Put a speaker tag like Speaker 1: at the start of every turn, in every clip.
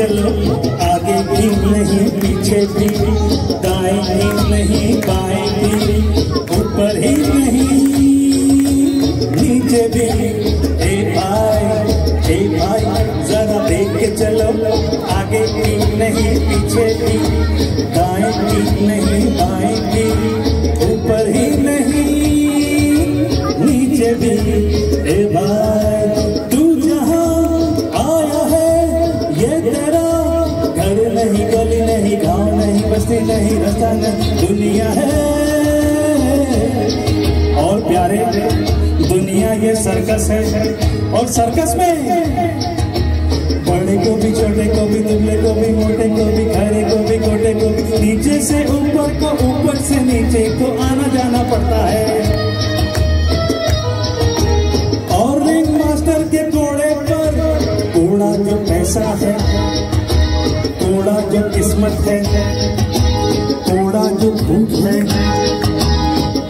Speaker 1: चलो, आगे भी नहीं, पीछे भी, दाएँ भी नहीं, बाएँ भी, ऊपर ही नहीं। नीचे भी, ए भाई ए भाई, जरा देख के चलो, आगे भी नहीं, पीछे भी, दाएँ भी नहीं, बाएँ भी, ऊपर ही नहीं। नीचे भी, ए भाई। रास्ता नहीं दुनिया है। और प्यारे दुनिया ये सर्कस है। और सर्कस में बड़े को भी, छोटे को भी, दुबले को भी, मोटे को भी, खरे को भी कोटे को भी, नीचे से ऊपर को ऊपर से नीचे को आना जाना पड़ता है। घोड़ा जो किस्मत है, थोड़ा जो भूख है।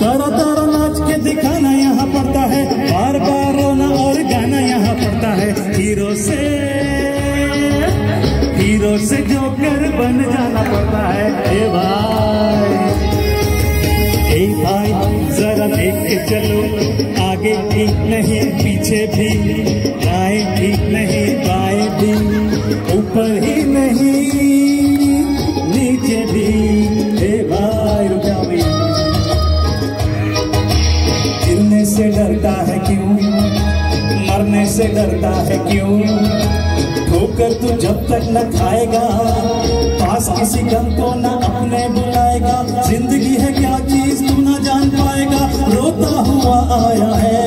Speaker 1: तारा तारा नाच के दिखाना यहाँ पड़ता है बार बार रोना और गाना यहाँ पड़ता है। हीरो से हीरो से जोकर बन जाना पड़ता है। ए भाई ए भाई। जरा देख के चलो। आगे ठीक नहीं, पीछे भी। दाएँ ठीक नहीं, बाएँ भी। ऊपर ही नहीं, नीचे भी। भाई गिरने से डरता है क्यों? मरने से डरता है क्यों? ठोकर तू जब तक न खाएगा। आया है।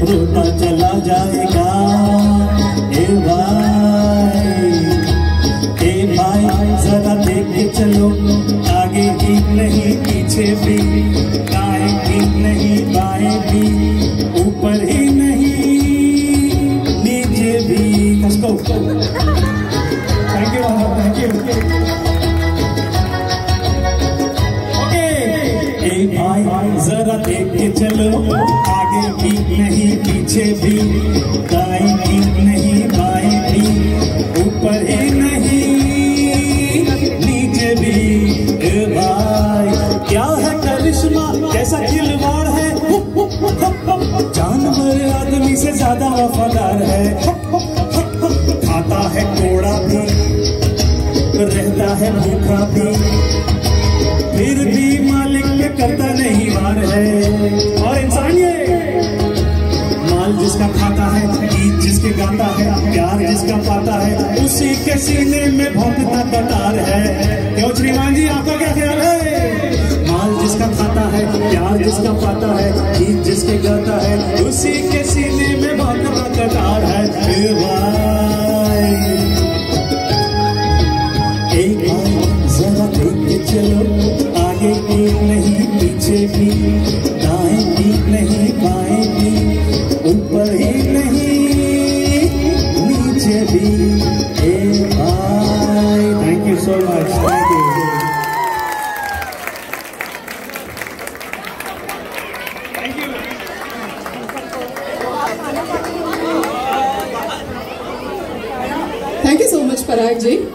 Speaker 1: रोता चला जाएगा। ए भाई ए भाई, जरा देख चलो। आगे भी नहीं, पीछे भी। दाएँ भी नहीं, बाएँ भी। ऊपर ही नहीं, नीचे भी। थैंक यू थैंक यू चलो, आगे भी नहीं, पीछे भी। दाएँ भी नहीं बाएँ भी। ऊपर ही नहीं, नीचे भी। भाई, क्या है करिश्मा? कैसा खिलवाड़ है? जानवर आदमी से ज़्यादा वफादार है। खाता है कोड़ा भी रहता है भूखा भी फिर भी मालिक ये करता नहीं वार है। और इंसान ये, माल जिसका खाता है, गीत जिसके गाता है, प्यार जिसका पाता है, उसी के सीने में भौंकता कतार है। क्यों श्रीमान जी, आपका क्या ख्याल है? माल जिसका खाता है, प्यार जिसका पाता है, गीत जिसके गाता है, उसी के सीने में भौंकता कतार है। एक जरा देख चलो, आगे की थी दाएँ ठीक नहीं बाएँ भी ऊपर ही नहीं नीचे भी thank you so much thank you
Speaker 2: Thank you so much, Parag ji.